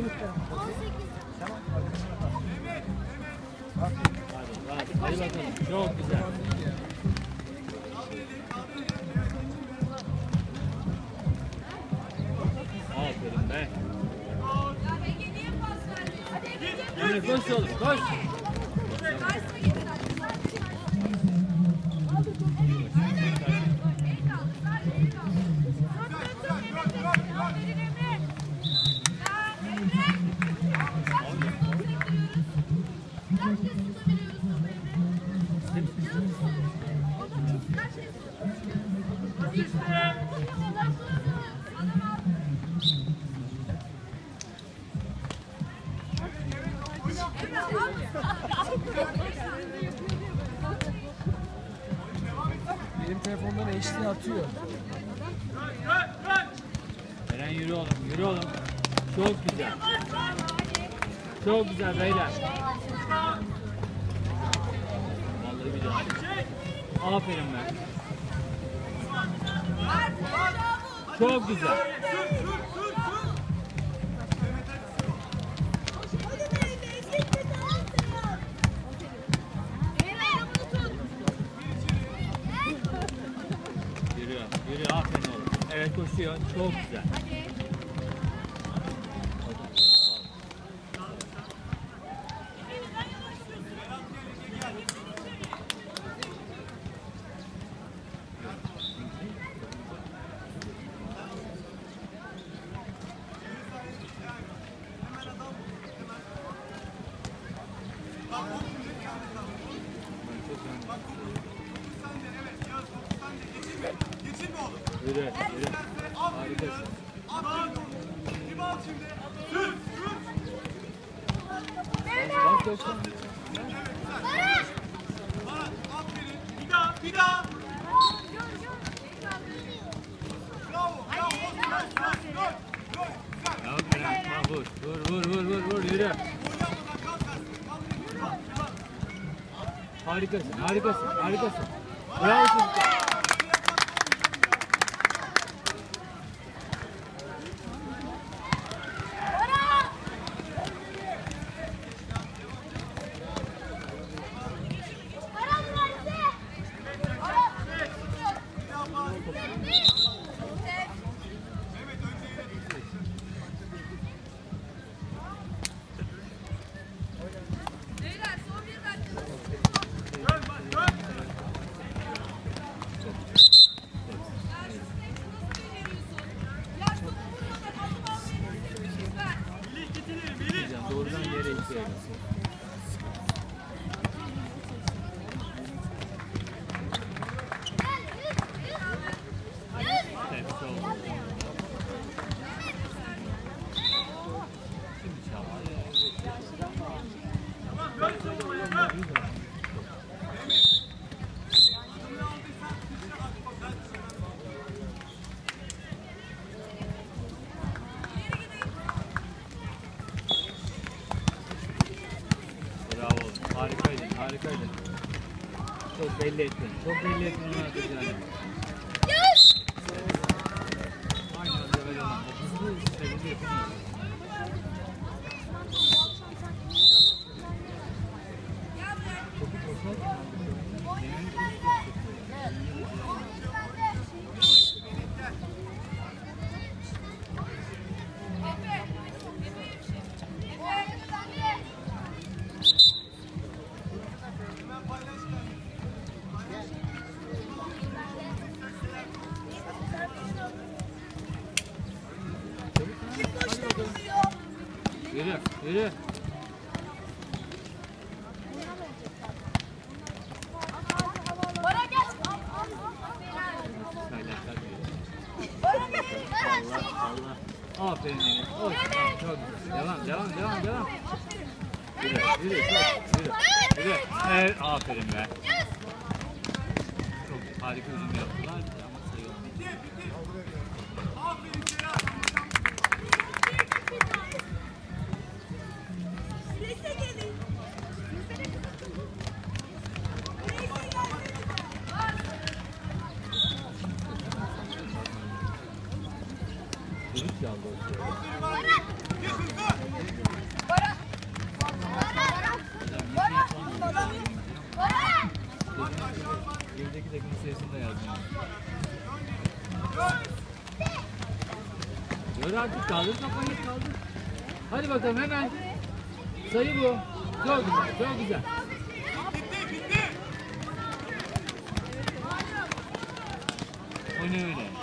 Hadi, hadi, hadi bakalım. Çok güzel. Aferin be. Emre koş oğlum koş. Telefondan HD atıyor. Eren yürü oğlum yürü oğlum. Çok güzel. Çok güzel beyler. Vallahi daha. Aferin be. Çok güzel. Koşuyor. Çok güzel. Yürü. Yürü. Harikasın. Harikasın. Harikasın. Bravo çocuklar. Doğrudan yere ihtiyacım. Harikaydın, harikaydın. Çok belli ettin. Çok belli ettin onu atacağını. Aynı anda böyle olan. Hızlı sevgili yapamıyorsun. Yürü, yürü. Aferin Elif. Oy, Çok güzel. Devam, devam, devam, devam. Yürü, yürü, yürü, yürü. Evet, aferin be. Çok harika hücum yaptılar ama sayı olmadı. Aferin Gerideki takımın sayısını da yazmıyor. Gör artık kaldır kafayı kaldır. Hadi bakalım hemen. Sayı bu. Çok güzel, çok güzel. Bitti bitti. Oyna öyle.